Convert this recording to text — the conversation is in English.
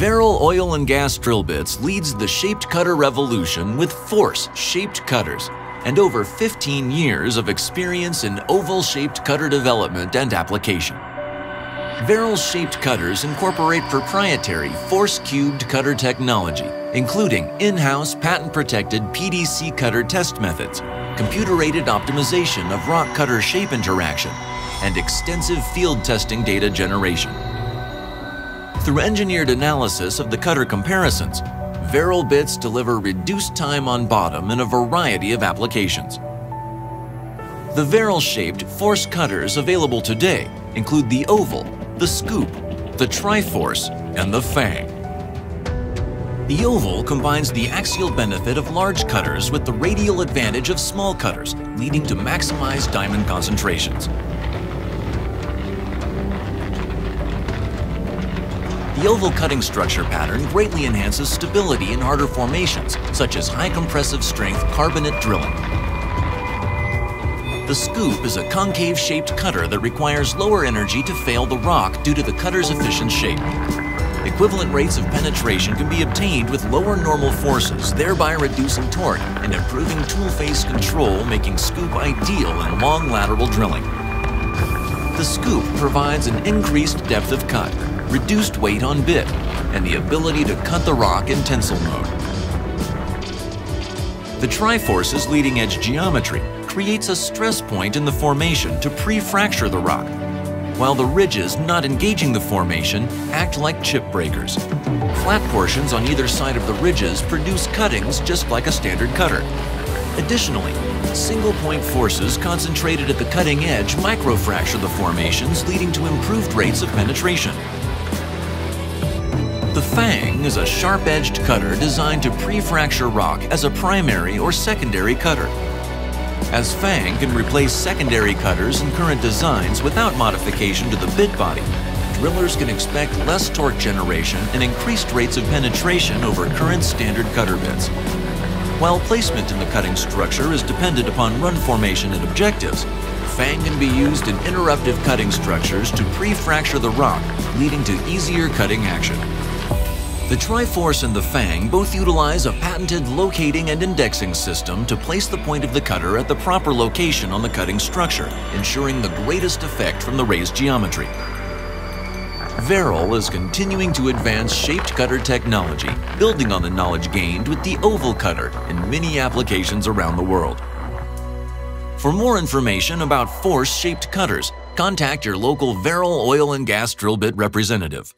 Varel Oil and Gas Drill Bits leads the shaped cutter revolution with Force shaped cutters and over 15 years of experience in oval-shaped cutter development and application. Varel's shaped cutters incorporate proprietary force-cubed cutter technology, including in-house patent-protected PDC cutter test methods, computer-aided optimization of rock cutter shape interaction, and extensive field testing data generation. Through engineered analysis of the cutter comparisons, Varel bits deliver reduced time on bottom in a variety of applications. The Varel-shaped force cutters available today include the Oval, the Scoop, the Triforce, and the Fang. The Oval combines the axial benefit of large cutters with the radial advantage of small cutters, leading to maximized diamond concentrations. The oval cutting structure pattern greatly enhances stability in harder formations, such as high compressive strength carbonate drilling. The scoop is a concave-shaped cutter that requires lower energy to fail the rock due to the cutter's efficient shape. Equivalent rates of penetration can be obtained with lower normal forces, thereby reducing torque and improving tool face control, making scoop ideal in long lateral drilling. The scoop provides an increased depth of cut, reduced weight on bit, and the ability to cut the rock in tensile mode. The Triforce's leading-edge geometry creates a stress point in the formation to pre-fracture the rock, while the ridges not engaging the formation act like chip breakers. Flat portions on either side of the ridges produce cuttings just like a standard cutter. Additionally, single-point forces concentrated at the cutting edge microfracture the formations, leading to improved rates of penetration. The Fang is a sharp-edged cutter designed to pre-fracture rock as a primary or secondary cutter. As Fang can replace secondary cutters in current designs without modification to the bit body, drillers can expect less torque generation and increased rates of penetration over current standard cutter bits. While placement in the cutting structure is dependent upon run formation and objectives, Fang can be used in interruptive cutting structures to pre-fracture the rock, leading to easier cutting action. The Triforce and the Fang both utilize a patented locating and indexing system to place the point of the cutter at the proper location on the cutting structure, ensuring the greatest effect from the raised geometry. Varel is continuing to advance shaped cutter technology, building on the knowledge gained with the oval cutter in many applications around the world. For more information about force-shaped cutters, contact your local Varel oil and gas drill bit representative.